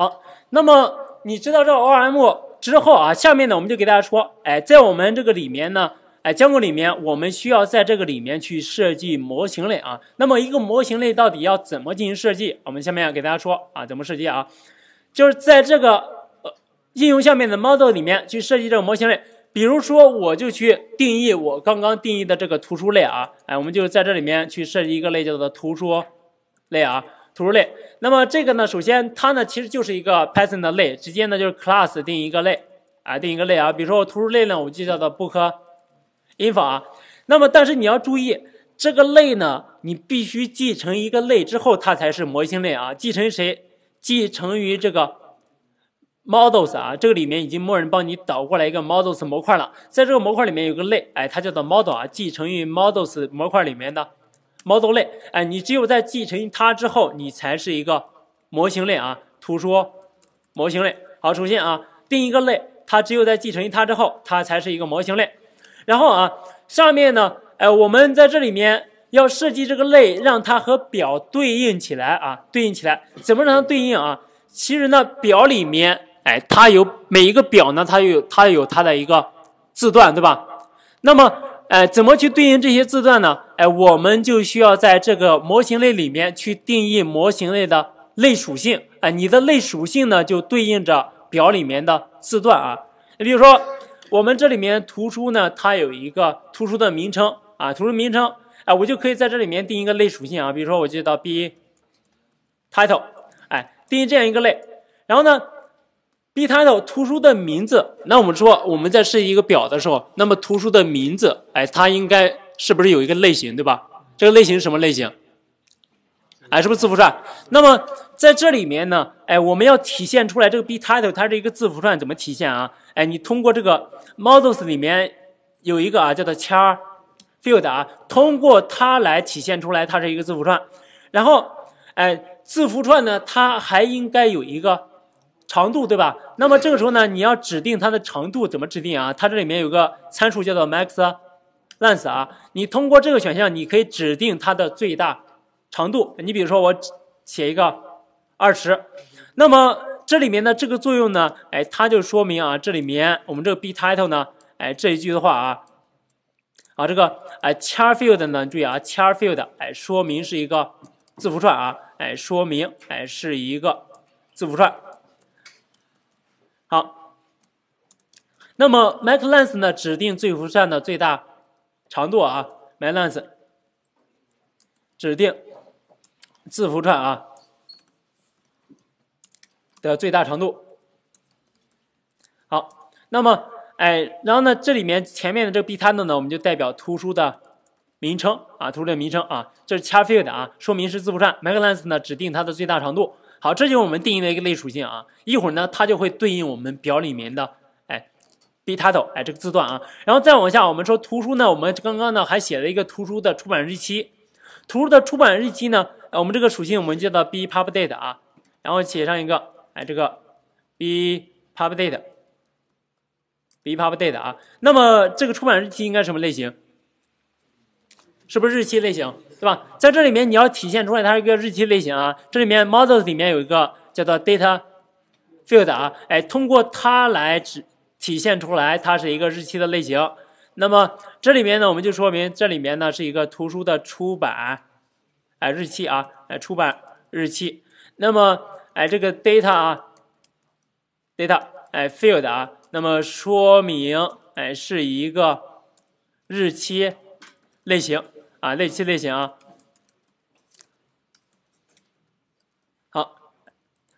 好，那么你知道这个 ORM 之后啊，下面呢我们就给大家说，哎，在我们这个里面呢，哎，江构里面我们需要在这个里面去设计模型类啊。那么一个模型类到底要怎么进行设计？我们下面要给大家说啊，怎么设计啊？就是在这个呃应用下面的 model 里面去设计这个模型类。比如说，我就去定义我刚刚定义的这个图书类啊，哎，我们就在这里面去设计一个类叫做图书类啊，图书类。那么这个呢，首先它呢其实就是一个 Python 的类，直接呢就是 class 定一个类啊，定一个类啊。比如说我图书类呢，我就叫做 book info 啊。那么但是你要注意，这个类呢，你必须继承一个类之后，它才是模型类啊。继承谁？继承于这个。models 啊，这个里面已经默认帮你导过来一个 models 模块了，在这个模块里面有个类，哎，它叫做 model 啊，继承于 models 模块里面的 model 类，哎，你只有在继承它之后，你才是一个模型类啊，图书模型类。好，首先啊，定一个类，它只有在继承它之后，它才是一个模型类。然后啊，上面呢，哎，我们在这里面要设计这个类，让它和表对应起来啊，对应起来，怎么让它对应啊？其实呢，表里面。哎，它有每一个表呢，它有它有它的一个字段，对吧？那么，哎，怎么去对应这些字段呢？哎，我们就需要在这个模型类里面去定义模型类的类属性。哎，你的类属性呢，就对应着表里面的字段啊。你比如说，我们这里面图书呢，它有一个图书的名称啊，图书名称，哎，我就可以在这里面定一个类属性啊。比如说，我就到 b title，哎，定义这样一个类，然后呢？B title 图书的名字，那我们说我们在设计一个表的时候，那么图书的名字，哎，它应该是不是有一个类型，对吧？这个类型是什么类型？哎，是不是字符串？那么在这里面呢，哎，我们要体现出来这个 B title 它是一个字符串，怎么体现啊？哎，你通过这个 models 里面有一个啊，叫做 char field 啊，通过它来体现出来它是一个字符串。然后，哎，字符串呢，它还应该有一个。长度对吧？那么这个时候呢，你要指定它的长度怎么指定啊？它这里面有个参数叫做 max length 啊。你通过这个选项，你可以指定它的最大长度。你比如说我写一个二十，那么这里面的这个作用呢，哎，它就说明啊，这里面我们这个 b title 呢，哎，这一句的话啊，啊这个哎 char field 呢，注意啊 char field 哎，说明是一个字符串啊，哎，说明哎是一个字符串。好，那么 max length 呢？指定字符串的最大长度啊，max length 指定字符串啊的最大长度。好，那么哎，然后呢，这里面前面的这个 b title 呢，我们就代表图书的名称啊，图书的名称啊，这是 char field 啊，说明是字符串。max length 呢，指定它的最大长度。好，这就是我们定义的一个类属性啊。一会儿呢，它就会对应我们表里面的哎，b title 哎这个字段啊。然后再往下，我们说图书呢，我们刚刚呢还写了一个图书的出版日期。图书的出版日期呢，我们这个属性我们叫做 b pub date 啊。然后写上一个哎这个 b pub date，b pub date 啊。那么这个出版日期应该什么类型？是不是日期类型？对吧？在这里面你要体现出来它是一个日期类型啊。这里面 models 里面有一个叫做 data field 啊，哎，通过它来指体现出来它是一个日期的类型。那么这里面呢，我们就说明这里面呢是一个图书的出版哎日期啊，哎出版日期。那么哎这个 data 啊 data 哎 field 啊，那么说明哎是一个日期类型。啊，类期类型啊，好，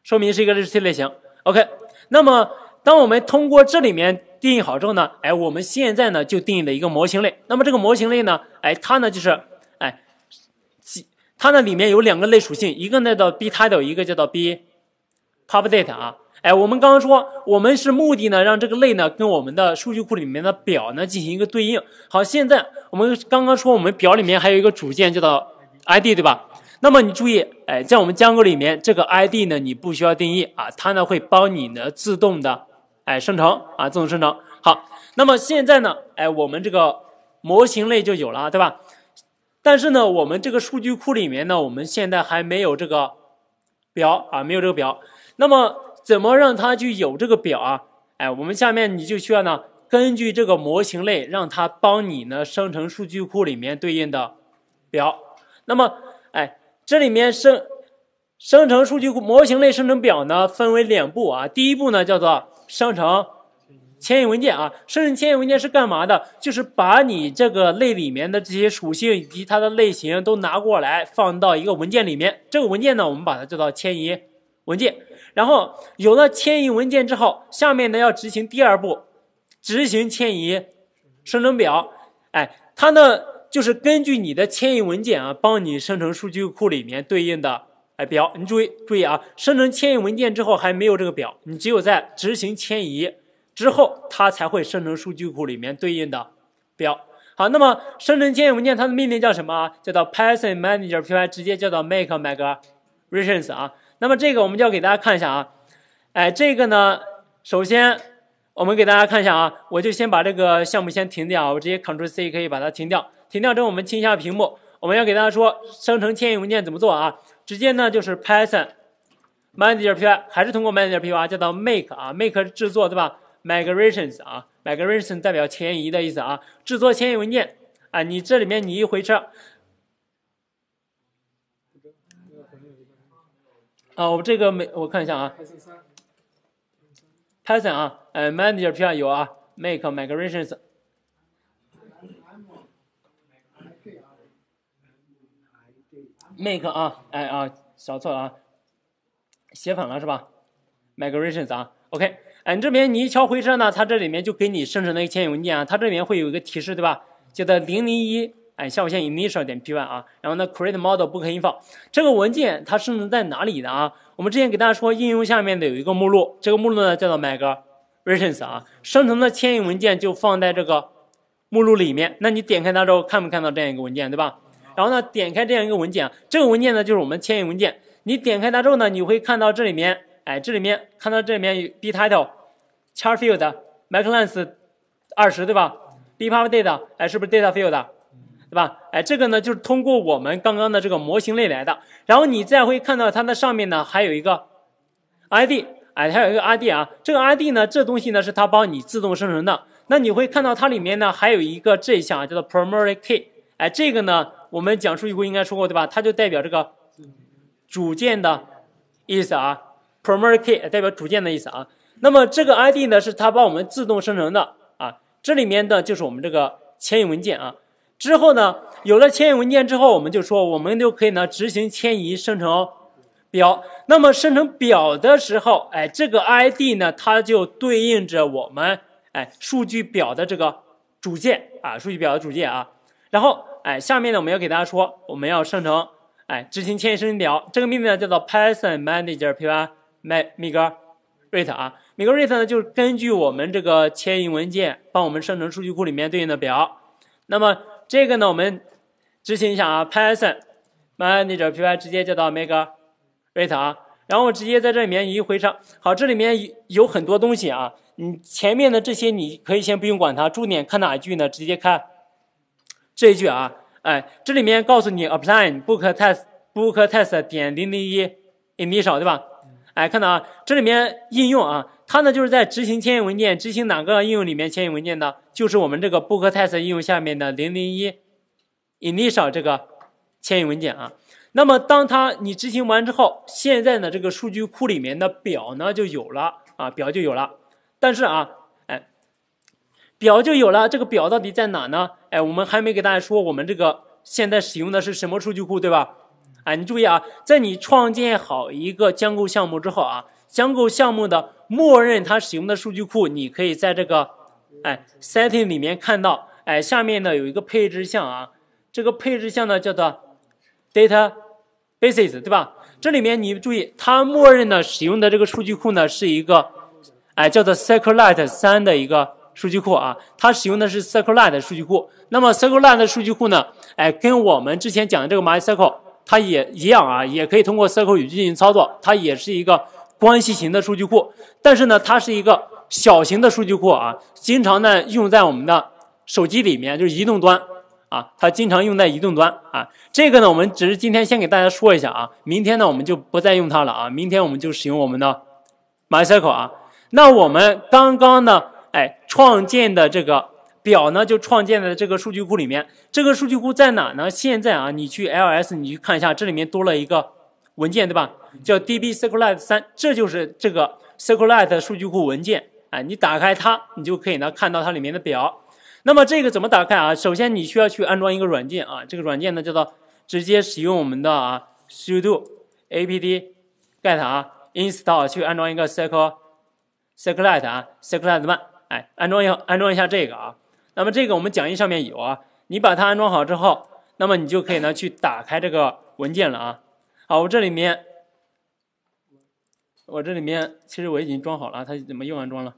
说明是一个日期类型。OK，那么当我们通过这里面定义好之后呢，哎，我们现在呢就定义了一个模型类。那么这个模型类呢，哎，它呢就是，哎，它呢里面有两个类属性，一个呢叫 b title，一个叫做 b pub date 啊。哎，我们刚刚说，我们是目的呢，让这个类呢跟我们的数据库里面的表呢进行一个对应。好，现在我们刚刚说，我们表里面还有一个主件叫做 ID，对吧？那么你注意，哎，在我们 Django 里面，这个 ID 呢你不需要定义啊，它呢会帮你呢自动的哎生成啊，自动生成。好，那么现在呢，哎，我们这个模型类就有了，对吧？但是呢，我们这个数据库里面呢，我们现在还没有这个表啊，没有这个表。那么怎么让它去有这个表啊？哎，我们下面你就需要呢，根据这个模型类，让它帮你呢生成数据库里面对应的表。那么，哎，这里面生生成数据库模型类生成表呢，分为两步啊。第一步呢叫做生成。迁移文件啊，生成迁移文件是干嘛的？就是把你这个类里面的这些属性以及它的类型都拿过来，放到一个文件里面。这个文件呢，我们把它叫做迁移文件。然后有了迁移文件之后，下面呢要执行第二步，执行迁移生成表。哎，它呢就是根据你的迁移文件啊，帮你生成数据库里面对应的哎表。你注意注意啊，生成迁移文件之后还没有这个表，你只有在执行迁移。之后，它才会生成数据库里面对应的表。好，那么生成迁移文件它的命令叫什么？叫做 Python Manager Py，直接叫做 Make Migrations 啊。那么这个我们就要给大家看一下啊。哎，这个呢，首先我们给大家看一下啊，我就先把这个项目先停掉，我直接 Ctrl C 可以把它停掉。停掉之后，我们清一下屏幕。我们要给大家说生成迁移文件怎么做啊？直接呢就是 Python Manager Py，还是通过 Manager Py 叫做 Make 啊，Make 制作对吧？Migrations 啊，migrations 代表迁移的意思啊，制作迁移文件啊，你这里面你一回车啊，我这个没我看一下啊，Python 啊，呃，Manager P 有啊，Make Migrations，Make 啊，哎啊，小错了啊，写反了是吧？Migrations 啊，OK。哎，你这边你一敲回车呢，它这里面就给你生成了一个文件啊，它这里面会有一个提示，对吧？叫做零零一，哎，项目线 initial 点 py 啊，然后呢 create model 不可以放这个文件它生成在哪里的啊？我们之前给大家说，应用下面的有一个目录，这个目录呢叫做 migrations 啊，生成的迁移文件就放在这个目录里面。那你点开它之后，看没看到这样一个文件，对吧？然后呢，点开这样一个文件，这个文件呢就是我们迁移文件。你点开它之后呢，你会看到这里面。哎，这里面看到这里面有 b title char field max length 二十对吧？b pub data 哎，是不是 data field 对吧？哎，这个呢就是通过我们刚刚的这个模型类来的。然后你再会看到它的上面呢还有一个 id 哎，它有一个 id 啊。这个 id 呢，这东西呢是它帮你自动生成的。那你会看到它里面呢还有一个这一项啊叫做 primary key 哎，这个呢我们讲数据库应该说过对吧？它就代表这个组件的意思啊。primary key 代表组件的意思啊，那么这个 ID 呢是它帮我们自动生成的啊，这里面的就是我们这个迁移文件啊。之后呢，有了迁移文件之后，我们就说我们就可以呢执行迁移生成表。那么生成表的时候，哎，这个 ID 呢它就对应着我们哎数据表的这个组件啊，数据表的组件啊。然后哎，下面呢我们要给大家说，我们要生成哎执行迁移生成表，这个命令呢叫做 Python Manager Py。卖 migrate 啊，migrate 呢就是根据我们这个迁移文件帮我们生成数据库里面对应的表。那么这个呢，我们执行一下啊，Python manager py 直接叫到 migrate 啊，然后直接在这里面一回车。好，这里面有很多东西啊，你前面的这些你可以先不用管它，重点看哪一句呢？直接看这一句啊，哎，这里面告诉你 apply book test book test 点零零一 initial 对吧？哎，看到啊，这里面应用啊，它呢就是在执行迁移文件，执行哪个应用里面迁移文件呢？就是我们这个 bookTest 应用下面的零零一 initial 这个迁移文件啊。那么当它你执行完之后，现在呢这个数据库里面的表呢就有了啊，表就有了。但是啊，哎，表就有了，这个表到底在哪呢？哎，我们还没给大家说，我们这个现在使用的是什么数据库，对吧？哎，你注意啊，在你创建好一个江构项目之后啊，江构项目的默认它使用的数据库，你可以在这个哎 setting 里面看到，哎，下面呢有一个配置项啊，这个配置项呢叫做 data bases，对吧？这里面你注意，它默认的使用的这个数据库呢是一个哎叫做 SQLite 三的一个数据库啊，它使用的是 SQLite 数据库。那么 SQLite 数据库呢，哎，跟我们之前讲的这个 MySQL。它也一样啊，也可以通过 SQL 语句进行操作。它也是一个关系型的数据库，但是呢，它是一个小型的数据库啊，经常呢用在我们的手机里面，就是移动端啊，它经常用在移动端啊。这个呢，我们只是今天先给大家说一下啊，明天呢我们就不再用它了啊，明天我们就使用我们的 MySQL 啊。那我们刚刚呢，哎，创建的这个表呢，就创建在这个数据库里面。这个数据库在哪呢？现在啊，你去 LS，你去看一下，这里面多了一个文件，对吧？叫 DB SQLite 三，这就是这个 SQLite 数据库文件。哎，你打开它，你就可以呢看到它里面的表。那么这个怎么打开啊？首先你需要去安装一个软件啊，这个软件呢叫做直接使用我们的啊 sudo apt get 啊 install 去安装一个 SQL SQLite 啊 SQLite one，哎，安装一下安装一下这个啊。那么这个我们讲义上面有啊，你把它安装好之后，那么你就可以呢去打开这个文件了啊。好，我这里面我这里面其实我已经装好了，它怎么又安装了？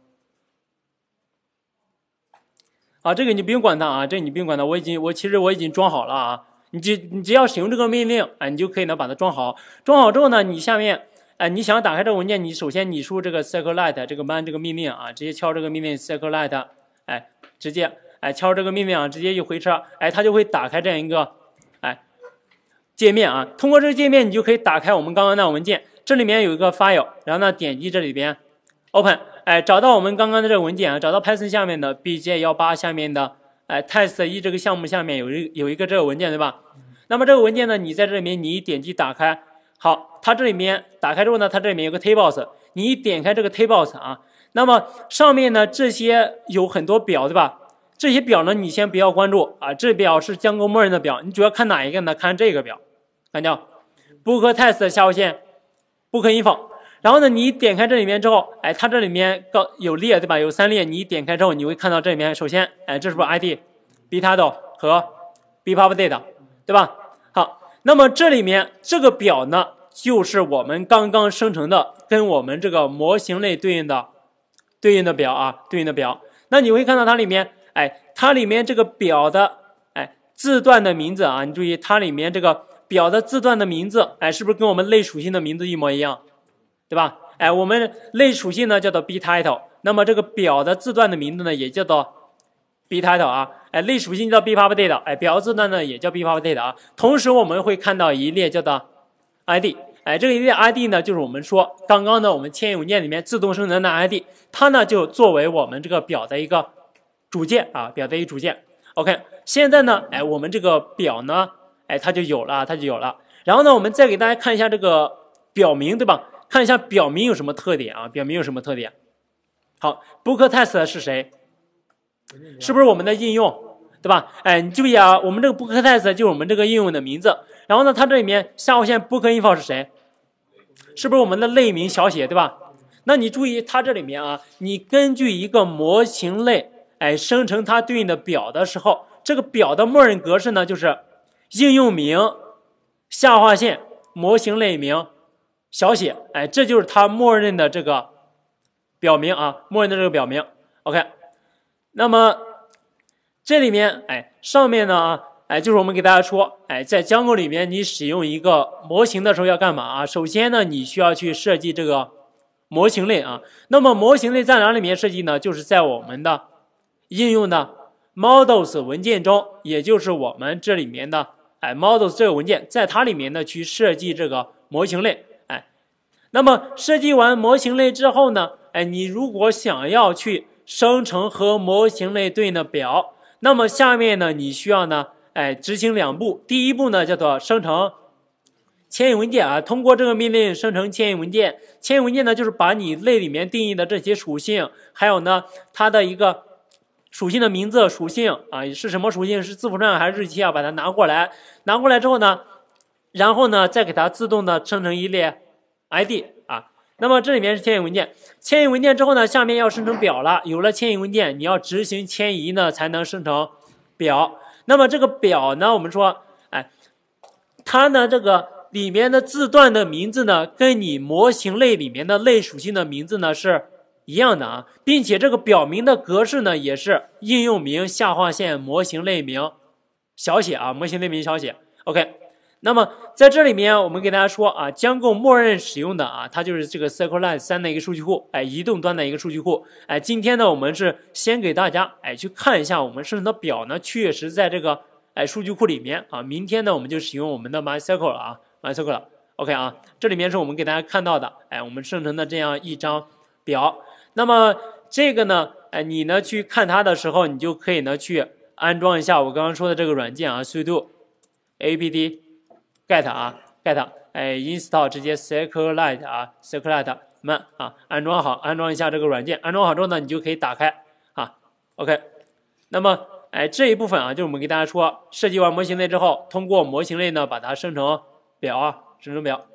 啊，这个你不用管它啊，这个你不用管它，我已经我其实我已经装好了啊，你只你只要使用这个命令，哎，你就可以呢把它装好。装好之后呢，你下面哎你想打开这个文件，你首先你输这个 circle light 这个 man 这个命令啊，直接敲这个命令 circle light，哎，直接哎敲这个命令啊，直接一回车，哎，它就会打开这样一个界面啊。通过这个界面，你就可以打开我们刚刚那文件，这里面有一个 file，然后呢点击这里边 open。哎，找到我们刚刚的这个文件啊，找到 Python 下面的 bj 幺八下面的哎 test 一这个项目下面有一有一个这个文件对吧？那么这个文件呢，你在这里面你一点击打开，好，它这里面打开之后呢，它这里面有个 tables，你一点开这个 tables 啊，那么上面呢这些有很多表对吧？这些表呢你先不要关注啊，这表是江构默认的表，你主要看哪一个呢？看这个表，看到 book test 下划线 book info。然后呢，你点开这里面之后，哎，它这里面告有列对吧？有三列，你点开之后，你会看到这里面，首先，哎，这是不是 ID、b title 和 be pub date，对吧？好，那么这里面这个表呢，就是我们刚刚生成的，跟我们这个模型类对应的对应的表啊，对应的表。那你会看到它里面，哎，它里面这个表的，哎，字段的名字啊，你注意，它里面这个表的字段的名字，哎，是不是跟我们类属性的名字一模一样？对吧？哎，我们类属性呢叫做 b title，那么这个表的字段的名字呢也叫做 b title 啊。哎，类属性叫 b pub date，哎，表字段呢也叫 b pub date 啊。同时我们会看到一列叫做 id，哎，这个一列 id 呢就是我们说刚刚呢我们迁移文件里面自动生成的 id，它呢就作为我们这个表的一个主件啊，表的一主件。OK，现在呢，哎，我们这个表呢，哎，它就有了，它就有了。然后呢，我们再给大家看一下这个表名，对吧？看一下表名有什么特点啊？表名有什么特点？好，book test 是谁？是不是我们的应用，对吧？哎，你注意啊，我们这个 book test 就是我们这个应用的名字。然后呢，它这里面下划线 book info 是谁？是不是我们的类名小写，对吧？那你注意它这里面啊，你根据一个模型类，哎，生成它对应的表的时候，这个表的默认格式呢，就是应用名下划线模型类名。小写，哎，这就是它默认的这个表明啊，默认的这个表明。OK，那么这里面，哎，上面呢，哎，就是我们给大家说，哎，在 Django 里面，你使用一个模型的时候要干嘛啊？首先呢，你需要去设计这个模型类啊。那么模型类在哪里面设计呢？就是在我们的应用的 Models 文件中，也就是我们这里面的哎 Models 这个文件，在它里面呢去设计这个模型类。哎那么设计完模型类之后呢？哎，你如果想要去生成和模型类对应的表，那么下面呢，你需要呢，哎，执行两步。第一步呢，叫做生成迁移文件啊。通过这个命令生成迁移文件。迁移文件呢，就是把你类里面定义的这些属性，还有呢，它的一个属性的名字、属性啊，是什么属性？是字符串还是日期啊？把它拿过来，拿过来之后呢，然后呢，再给它自动的生成一列。ID 啊，那么这里面是迁移文件，迁移文件之后呢，下面要生成表了。有了迁移文件，你要执行迁移呢，才能生成表。那么这个表呢，我们说，哎，它呢这个里面的字段的名字呢，跟你模型类里面的类属性的名字呢是一样的啊，并且这个表名的格式呢，也是应用名下划线模型类名小写啊，模型类名小写。OK。那么在这里面，我们给大家说啊，将够默认使用的啊，它就是这个 SQLite 三的一个数据库，哎，移动端的一个数据库，哎，今天呢，我们是先给大家哎去看一下我们生成的表呢，确实在这个哎数据库里面啊，明天呢，我们就使用我们的 MySQL 了啊，MySQL，OK 啊，这里面是我们给大家看到的，哎，我们生成的这样一张表。那么这个呢，哎，你呢去看它的时候，你就可以呢去安装一下我刚刚说的这个软件啊，sudo apt get 啊 get 哎 install 直接 SQLite 啊 SQLite 们啊安装好，安装一下这个软件，安装好之后呢，你就可以打开啊，OK。那么哎这一部分啊，就是我们给大家说，设计完模型类之后，通过模型类呢把它生成表啊，生成表。